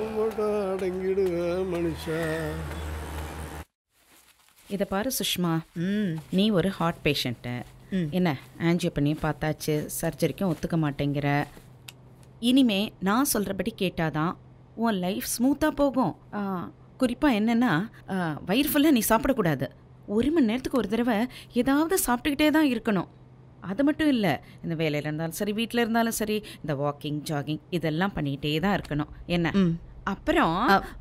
சத்தம் மனுஷா. இதை பாரு சுஷ்மா. நீ ஒரு ஹார்ட் பேஷண்ட்டு என்ன ஆன்ஜியோ பண்ணி பார்த்தாச்சு சர்ஜரிக்கும் ஒத்துக்க மாட்டேங்கிற. இனிமே நான் சொல்கிறபடி கேட்டாதான் உன் லைஃப் ஸ்மூத்தாக போகும். குறிப்பாக என்னென்னா வயிறு ஃபுல்லாக நீ சாப்பிடக்கூடாது. ஒரு மணி நேரத்துக்கு ஒரு தடவை ஏதாவது சாப்பிட்டுக்கிட்டே தான் இருக்கணும். அது மட்டும் இல்லை இந்த வேலையில் இருந்தாலும் சரி வீட்டில் இருந்தாலும் சரி இந்த வாக்கிங் ஜாகிங் இதெல்லாம் பண்ணிகிட்டே தான் இருக்கணும். என்ன? அப்புறம்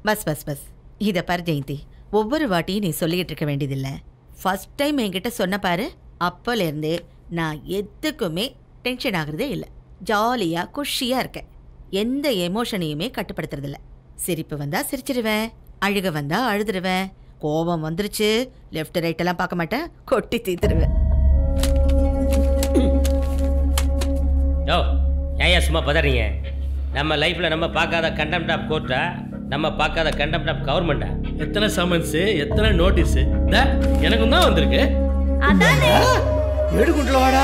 பஸ் பஸ் பஸ். இதை பாரு ஜெயந்தி. ஒவ்வொரு வாட்டியும் நீ சொல்லிக்கிட்டு இருக்க வேண்டியதில்லை. ஃபர்ஸ்ட் டைம் என்கிட்ட சொன்ன பாரு அப்போலேருந்து நான் எதுக்குமே டென்ஷன் ஆகுறதே இல்லை. ஜாலியாக குஷியாக இருக்கேன். எந்த எமோஷனையுமே கட்டுப்படுத்துறதில்ல. சிரிப்பு வந்தால் சிரிச்சிருவேன் அழுக வந்தால் அழுதுருவேன். கோபம் வந்துருச்சு லெஃப்ட் ரைட் எல்லாம் பார்க்க மாட்டேன் கொட்டி தீத்துருவேன். யோ ஏன் சும்மா பதறீங்க? நம்ம லைஃப்பில் நம்ம பார்க்காத கண்டெம்ட் ஆஃப் கோர்ட்டை நம்ம பார்க்காத கண்டெம்ட் ஆஃப் கவர்மெண்ட்டை எத்தனை சமன்ஸு எத்தனை நோட்டீஸு எனக்கும் தான் வந்திருக்கு. எடுக்குண்டில் வாடா.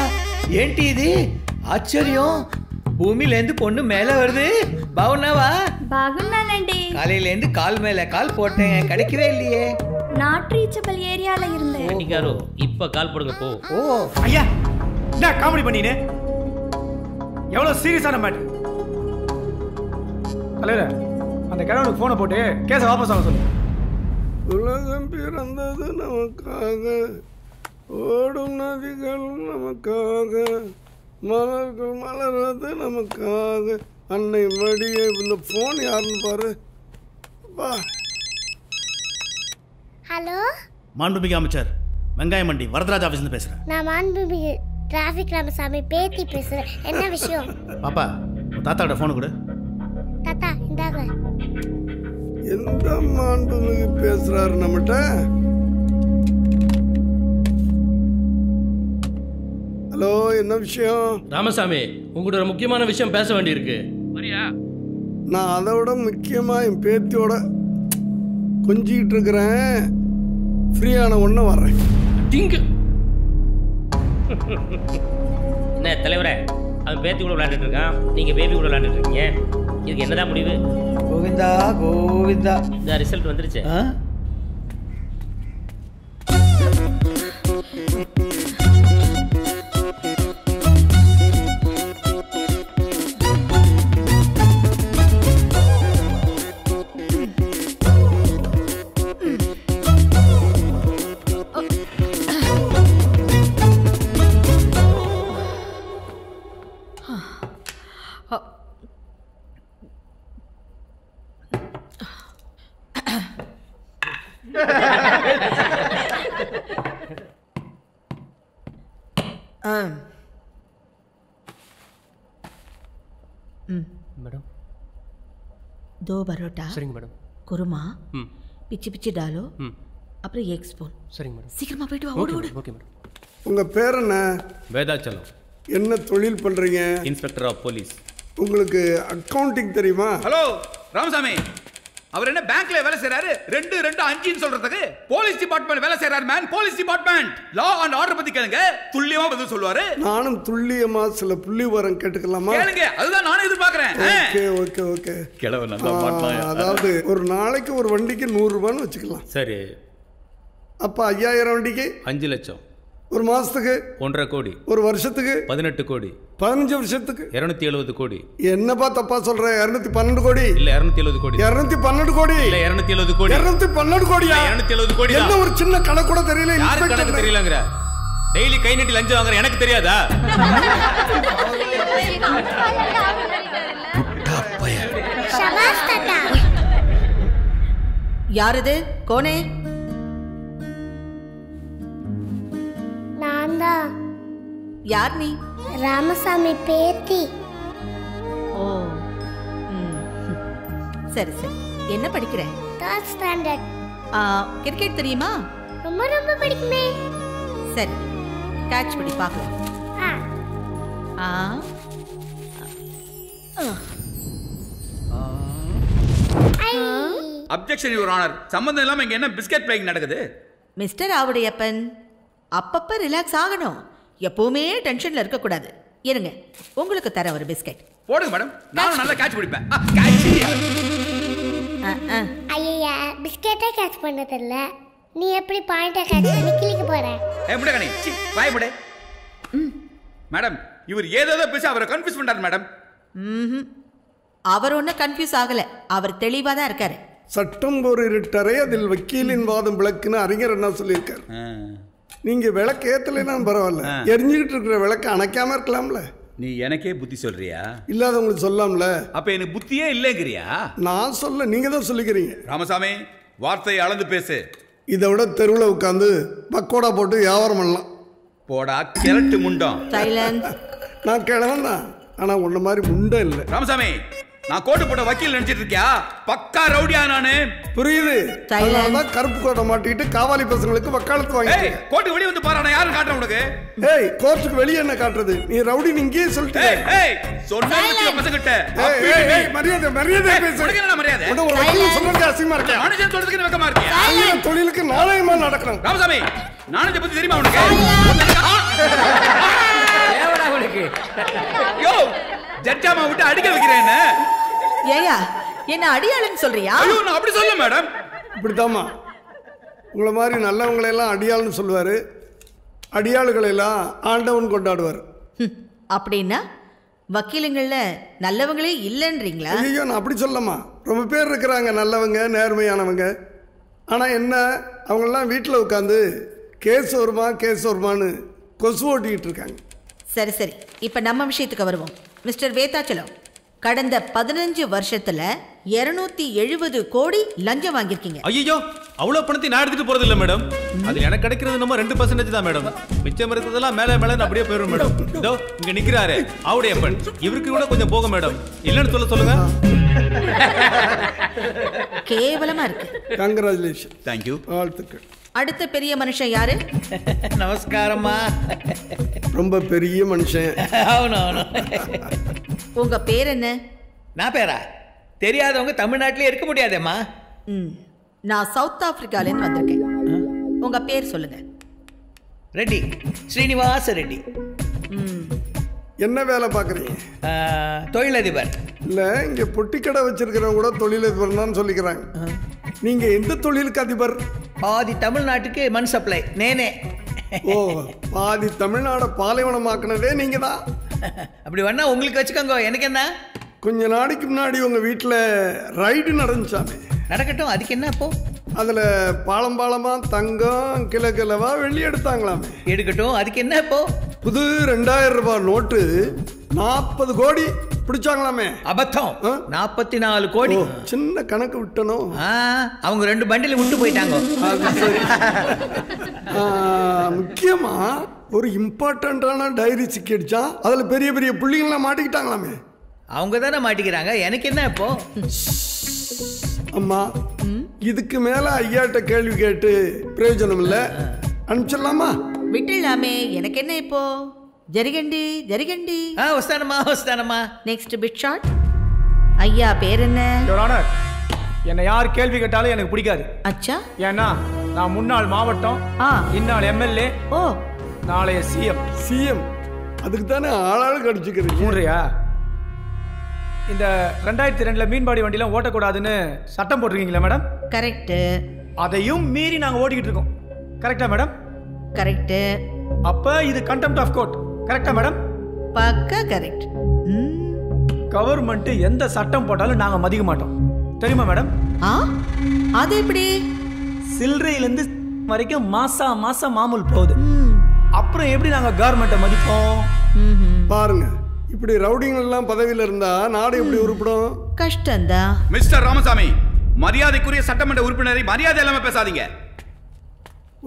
ஏன்டி இது? ஆச்சரியம். பூமியிலேருந்து பொண்ணு மேலே வருது. பவுனாவா? பவுனானண்டி காலையிலேருந்து கால் மேலே கால் போட்டேன். கிடைக்கவே இல்லையே. நாட் ரீச்சபிள் ஏரியால இருந்தேன் அடிகாரோ இப்ப கால் போடுங்க போ. ஓ. ஐயா என்ன காமெடி பண்ணினே. எவ்வளவு சீரியஸான மேட்டர் தலைவர அந்த கிழவனுக்கு ஃபோனை போட்டு கேஸை வாபஸ் வாங்க சொல்லு. உலகம் பிறந்தது நமக்காக. ஓடும் நதிகள் நமக்காக. மலர்கள் மலர்வது நமக்காக. அன்னை மடிய இந்த ஃபோன் யாருன்னு பாரு. அப்பா. ஹலோ? மாண்புமிகு அமைச்சர். வெங்காய மண்டி வரதராஜ் ஆஃபீஸ்லேருந்து பேசுகிறேன் நான் மாண்புமிகு டிராஃபிக் ராமசாமி பேத்தி பேசுறேன். என்ன விஷயம்? பாப்பா தாத்தாவோட ஃபோனு கொடு. தாத்தா இந்தாங்க. எந்த மாண்புமிகு பேசுறாரு நம்மகிட்ட? ஹலோ என்ன விஷயம்? ராமசாமி உங்கள்கிட்ட ஒரு முக்கியமான விஷயம் பேச வேண்டியிருக்கு. நான் அதை விட முக்கியமாக என் பேத்தியோட கொஞ்சிக்கிட்டு இருக்கிறேன். ஃப்ரீயான ஒன்று வர்றேன். டிங்கு. என்ன தலைவரே அவன் பேத்தி கூட விளையாண்டுட்டு இருக்கான். நீங்கள் பேபி கூட விளையாண்டுட்டு இருக்கீங்க. இதுக்கு என்னதான் முடிவு? கோவிந்தா கோவிந்தா. இந்த ரிசல்ட் வந்துருச்சு. ஆ? ஆ மேடம். தோ பரோட்டா. சரிங்க மேடம். குருமா. ம். பிச்சு பிச்சு டாலோ. ம். அப்புறம் எக் ஸ்பூன் சரிங்க மேடம். சீக்கிரமா போயிட்டு வா ஓடு ஓடு ஓகே மேடம். உங்கள் பேர் என்ன? வேதாச்சலம். என்ன தொழில் பண்ணுறீங்க இன்ஸ்பெக்டர் ஆஃப் போலீஸ் உங்களுக்கு அக்கவுண்டிங் தெரியுமா? ஹலோ ராமசாமி. அவர் என்ன பேங்க்ல வேலை செய்றாரு? ரெண்டு ரெண்டு அஞ்சுன்னு சொல்றதுக்கு போலீஸ் டிபார்ட்மெண்ட் வேலை செய்றாரு man police department law and order பத்தி கேளுங்க. துல்லியமா பதில் சொல்லுவாரு. நானும் துல்லியமா சில புள்ளி விவரம் கேட்டுக்கலாமா? கேளுங்க. அதுதான் நானும் எதிர்பார்க்கறேன். Okay okay okay. கிழவன் நல்லா மாட்டினான் அதாவது ஒரு நாளைக்கு ஒரு வண்டிக்கு நூறு ரூபான்னு வச்சுக்கலாம். சரி. அப்ப ஐயாயிரம் வண்டிக்கு? அஞ்சு லட்சம். ஒரு மாசத்துக்கு ஒன்றரை கோடி. ஒரு வருஷத்துக்கு பதினெட்டு கோடி. பதினஞ்சு வருஷத்துக்கு. இருநூத்தி எழுபது கோடி. என்னப்பா தப்பா சொல்ற? இருநூத்தி பன்னெண்டு கோடி. இல்ல இருநூத்தி எழுபது கோடி. இருநூத்தி பன்னெண்டு கோடி. இல்ல இருநூத்தி எழுபது கோடி. இருநூத்தி பன்னெண்டு கோடியா? இல்ல, 270 கோடி. என்ன ஒரு சின்ன கணக்கு கூட தெரியல யாருக்கு கணக்கு இன்ஸ்பெக்டர் தெரியலங்கிற? டெய்லி கை நீட்டி லஞ்சம் வாங்குற எனக்கு தெரியாதா? யார் இது? கோனே? யார் நீ? ராமசாமி பேத்தி. ஓ ம். சரி சரி. என்ன படிக்கிற? தேர்ட் ஸ்டாண்டர்ட் கிரிக்கெட் தெரியுமா? ரொம்ப ரொம்ப பிடிக்குமே. சரி. கேட்ச் படி பார்க்கலாம். ஆ. ஆ. அப்ஜெக்ஷன் யுவர் ஆனர் சம்பந்தம் இல்லாம இங்க என்ன பிஸ்கட் பிளேயிங் நடக்குது? மிஸ்டர் ஆவுடையப்பன் அப்பப்ப ரிலாக்ஸ் ஆகணும். எப்பவுமே டென்ஷன்ல இருக்கக்கூடாது. இருங்க உங்களுக்கு தர ஒரு பிஸ்கட் போடுங்க மேடம் நானும் நல்லா கேட்ச் பிடிப்பேன். ஐயா பிஸ்கெட்டே கேட்ச் பண்ண தெரியல நீ எப்படி பாயிண்டா கேட்ச் பண்ணி கிளிக்க போற? முடகணி சி வாய் முடே மேடம் இவர் ஏதேதோ பேசி அவரை கன்ஃபியூஸ் பண்றாரு மேடம் ம்ஹும். அவர் ஒன்றும் கன்ஃபியூஸ் ஆகல. அவர் தெளிவாக தான் இருக்காரு. சட்டம் ஒரு இருட்டறை அதில் வக்கீலின் வாதம் விளக்குன்னு அறிஞர் என்ன சொல்லியிருக்காரு. நீங்க விளக்கு ஏத்தலைன்னா பரவாயில்ல. எரிஞ்சுக்கிட்டு இருக்கிற விளக்கு அணைக்காம இருக்கலாம்ல. நீ எனக்கே புத்தி சொல்றியா? இல்லாதவங்களுக்கு சொல்லாம்ல. அப்ப எனக்கு புத்தியே இல்லைங்கிறியா? நான் சொல்ல நீங்க தான் சொல்லிக்கிறீங்க. ராமசாமி வார்த்தையை அளந்து பேசு. இதை விட தெருவில் உட்காந்து பக்கோடா போட்டு வியாபாரம் பண்ணலாம். போடா கிழட்டு முண்டம். சைலன்ஸ் நான் கிழவன் தான். ஆனால் உன்ன மாதிரி முண்டம் இல்லை. ராமசாமி நான் கோட்டு போட்ட வக்கீல் நினைச்சிட்டு இருக்கியா? பக்கா ரவுடியா நானு. புரியுது. அதனால தான் கருப்பு கோட்டை மாட்டிக்கிட்டு காவாலி பசங்களுக்கு வக்காலத்து ஏய் வாங்கிட்டு கோட்டு வெளிய வந்து பாரு நான் யாரும் காட்டுறேன் உனக்கு? ஏய் கோர்ட்டுக்கு வெளியே என்ன காட்டுறது? நீ ரவுடி இங்கேயே சொல்லிட்டு ஏய் சொன்னா பசங்கிட்ட. ஏய், மரியாதை மரியாதை பேசு. உனக்கு என்ன மரியாதை? ஒரு வக்கீல் சொல்றது அசிங்கமா இருக்கேன். மனுஷன் சொல்றதுக்கு நீ வெக்கமா இருக்கியா? தொழிலுக்கு நாணயமா நடக்கணும். ராமசாமி நானே பத்தி தெரியுமா உனக்கு? தேவடா உனக்கு. யோ ஜட்ஜாமா விட்டு அடிக்க வைக்கிறேன் ஏயா என்ன அடியாளுன்னு சொல்றியா? ஐயோ நான் அப்படி சொல்ல மேடம். இப்படித்தாம்மா உங்களை மாதிரி நல்லவங்களை எல்லாம் அடியாள்னு சொல்லுவார். அடியாளுகளை எல்லாம் ஆண்டவன் கொண்டாடுவார். அப்படின்னா வக்கீலுங்கள்ல நல்லவங்களே இல்லைன்றீங்களா? ஐயோ நான் அப்படி சொல்லம்மா ரொம்ப பேர் இருக்கிறாங்க நல்லவங்க நேர்மையானவங்க. ஆனால் என்ன அவங்கெல்லாம் வீட்டில் உட்காந்து கேஸ் வருமா கேஸ் வருமான்னு கொசு ஓட்டிக்கிட்டு இருக்காங்க. சரி சரி. இப்ப நம்ம விஷயத்துக்கு வருவோம். மிஸ்டர் வேதாச்சலம் கடந்த பதினஞ்சு வருஷத்துல இருநூத்தி எழுபது கோடி லஞ்சம் வாங்கியிருக்கீங்க. ஐயோ அவ்வளவு பணத்தை நான் எடுத்துட்டு போறது இல்ல மேடம் அது எனக்கு கிடைக்கிறது நம்ம ரெண்டு பர்சன்டேஜ் தான் மேடம். மிச்சம் இருக்கிறதெல்லாம் மேல மேல அப்படியே போயிடும் மேடம். இதோ இங்க நிக்கிறாரு அவருடைய அப்பன் இவருக்கு கூட கொஞ்சம் போகும் மேடம். இல்லன்னு சொல்ல சொல்லுங்க. கேவலமா இருக்கு. கங்க்ராச்சுலேஷன் தேங்க்யூ வாழ்த்துக்கள். அடுத்த பெரிய மனுஷன் யாரு? நமஸ்காரம்மா. ரொம்ப பெரிய மனுஷன். அவனு அவனு உங்க பேர் என்ன? நான் பேரா? தெரியாதவங்க தமிழ்நாட்டிலே இருக்க முடியாதேம்மா. ம் நான் சவுத் ஆப்பிரிக்காலேருந்து வந்திருக்கேன். உங்க பேர் சொல்லுங்க. ரெட்டி. ஸ்ரீனிவாச ரெட்டி. ம் என்ன வேலை பார்க்குறீங்க? தொழிலதிபர். இல்லை இங்கே பொட்டி கடை வச்சிருக்கிறவங்க கூட தொழிலதிபர் தான் சொல்லிக்கிறாங்க. நீங்கள் எந்த தொழிலுக்கு அதிபர்? பாதி தமிழ்நாட்டுக்கு மண் சப்ளை. நேனே. ஓ பாதி தமிழ்நாடை பாலைவனமாக்குனதே நீங்கள் தான் அப்படி வேணா உங்களுக்கு வச்சுக்கோங்க. எனக்கு என்ன? கொஞ்ச நாளைக்கு முன்னாடி உங்கள் வீட்டில் ரைடு நடந்துச்சாமே? நடக்கட்டும். அதுக்கு என்ன அப்போ? அதில் பாலம் பாலமாக தங்கம் கிலோ கிலோவா வெள்ளி எடுத்தாங்களாமே? எடுக்கட்டும். அதுக்கு என்ன இப்போ புது ரெண்டாயிரம் ரூபாய் நோட்டு நாற்பது கோடி பிடிச்சாங்களாமே? அபத்தம். நாற்பத்தி நாலு கோடி. சின்ன கணக்கு விட்டனும் ஆ, அவங்க ரெண்டு பண்டில் விட்டு போயிட்டாங்க. முக்கியமா ஒரு இம்பார்ட்டண்ட்டான டைரி சிக்கிடுச்சான் அதில் பெரிய பெரிய புள்ளிங்கள்லாம் மாட்டிக்கிட்டாங்களாமே? அவங்க தானே மாட்டிக்கிறாங்க. எனக்கு என்ன இப்போ? அம்மா இதுக்கு மேல ஐயாட்ட கேள்வி கேட்டு பிரயோஜனம் இல்லை அனுப்பிச்சிடலாமா? விட்டுலாமே எனக்கு என்ன இப்போ? ஜரிகண்டி ஜரிகண்டி. ஆ வஸ்தானம்மா வஸ்தானம்மா நெக்ஸ்ட் பிட் ஷாட் ஐயா பேர் என்ன? யுவர் ஆனர் என்னை யார் கேள்வி கேட்டாலும் எனக்கு பிடிக்காது. அச்சா. ஏன்னா நான் முன்னாள் மாவட்டம் ஆ. இந்நாள் எம்எல்ஏ ஓ. நாளைய சிஎம் சிஎம் அதுக்கு தானே ஆளாளுக்கு அடிச்சுக்கிறீங்க மூன்றையா? இந்த ரெண்டாயிரத்தி ரெண்டுல மீன்பாடி வண்டிலாம் ஓட்டக்கூடாதுன்னு சட்டம் போட்டிருக்கீங்களா மேடம் கரெக்டு அதையும் மீறி நாங்கள் ஓட்டிக்கிட்டு இருக்கோம். கரெக்டா மேடம் கரெக்டு அப்ப இது கண்டெம்ட் ஆஃப் கோர்ட் கரெக்டா மேடம் பக்கா கரெக்ட் கவர்மெண்ட் எந்த சட்டம் போட்டாலும் நாங்கள் மதிக்க மாட்டோம். தெரியுமா மேடம் ஆ? அது எப்படி? சில்லறையிலேருந்து வரைக்கும் மாசா மாசம் மாமூல் போகுது. அப்புறம் எப்படி நாங்கள் கவர்மெண்ட்டை மதிப்போம்? பாருங்க இப்படி ரவுடிங்க எல்லாம் பதவியில் இருந்தா நாடு எப்படி உருப்படும்? கஷ்டம்தான். மிஸ்டர் ராமசாமி மரியாதைக்குரிய சட்டமன்ற உறுப்பினரை மரியாதை இல்லாம பேசாதீங்க.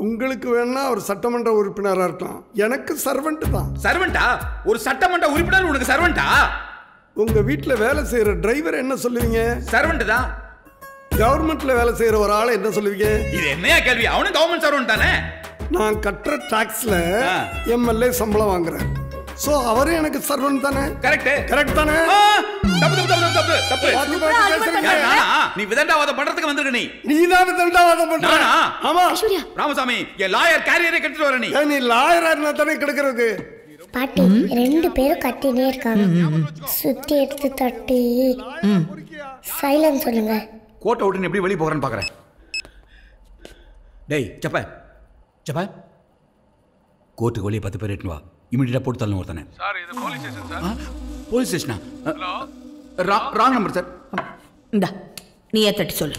உங்களுக்கு வேணா அவர் சட்டமன்ற உறுப்பினராக இருக்கலாம் எனக்கு சர்வெண்ட் தான். சர்வெண்டா ஒரு சட்டமன்ற உறுப்பினர் உனக்கு சர்வெண்டா உங்க வீட்டில் வேலை செய்யற டிரைவர் என்ன சொல்லுவீங்க? சர்வெண்ட் தான். கவர்மெண்ட்ல வேலை செய்யற ஒரு ஆளை என்ன சொல்லுவீங்க? இது என்னையா கேள்வி? அவனும் கவர்மெண்ட் சர்வெண்ட் தானே? நான் கட்டுற டாக்ஸ்ல எம்எல்ஏ சம்பளம் வாங்குறேன். சோ அவரே எனக்கு சர்வன் தானே? கரெக்ட் கரெக்ட் தானே? தப்பு தப்பு தப்பு தப்பு தப்பு? நீ விதண்டாவாதம் பண்றதுக்கு வந்திருக்க நீ. நீதான் தண்டாவாதம் பண்ற? நானா? ஆமா. ராமசாமி என் லாயர் கேரியரை கட்டிட்டு வர நீ. நீ லாயரா இருந்தா தானே கிடக்கிறது? பாட்டி ரெண்டு பேரும் கத்தினே இருக்காங்க. சுத்தி எடுத்து தட்டி. சைலன்ஸ் சொல்லுங்க. கோட்டை விட்டு எப்படி வெளியே போகிறேன்னு பார்க்குறேன் டேய் சப்ப. சப்ப. கோர்ட்டுக்கு வெளியே பத்து பேர் எட்டுன்னு வா. இமீடியட்டாக போட்டு தள்ளணும் ஒருத்தனை. சார் இது police station sir. Police ஸ்டேஷனா? Wrong number sir. இந்தா நீ ஏன் தட்டி சொல்லு.